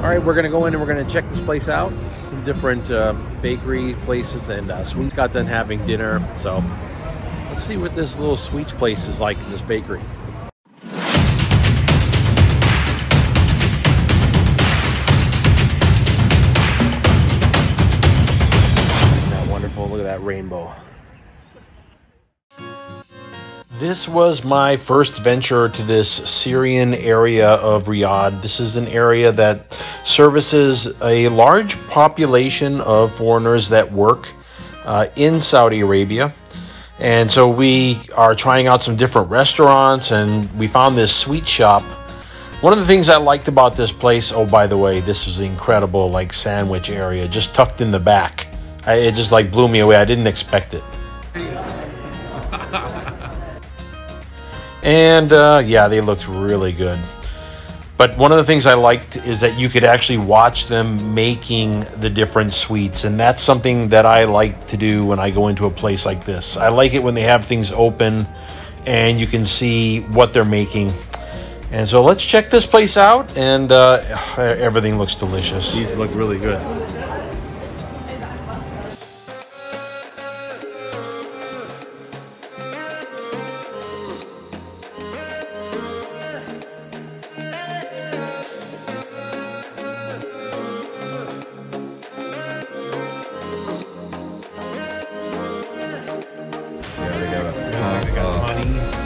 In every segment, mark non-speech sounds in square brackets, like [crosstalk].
All right, we're gonna go in and we're gonna check this place out. Some different uh, bakery places and uh, Sweets got done having dinner. So let's see what this little sweets place is like in this bakery. Isn't that wonderful? Look at that rainbow. This was my first venture to this Syrian area of Riyadh. This is an area that services a large population of foreigners that work uh, in Saudi Arabia. And so we are trying out some different restaurants and we found this sweet shop. One of the things I liked about this place, oh, by the way, this was incredible, like sandwich area, just tucked in the back. I, it just like blew me away. I didn't expect it. [laughs] And uh, yeah, they looked really good. But one of the things I liked is that you could actually watch them making the different sweets. And that's something that I like to do when I go into a place like this. I like it when they have things open and you can see what they're making. And so let's check this place out. And uh, everything looks delicious. These look really good. They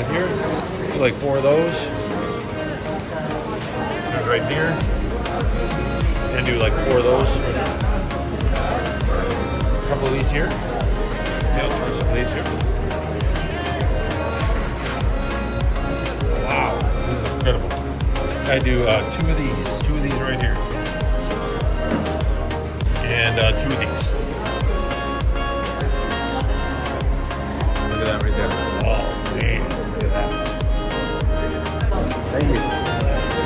In here, do like four of those. Right here. And do like four of those. A couple of these here. I'll some of these here. Wow, this is incredible. I do uh, two of these, two of these right here. And uh, two of these. Look at that right there.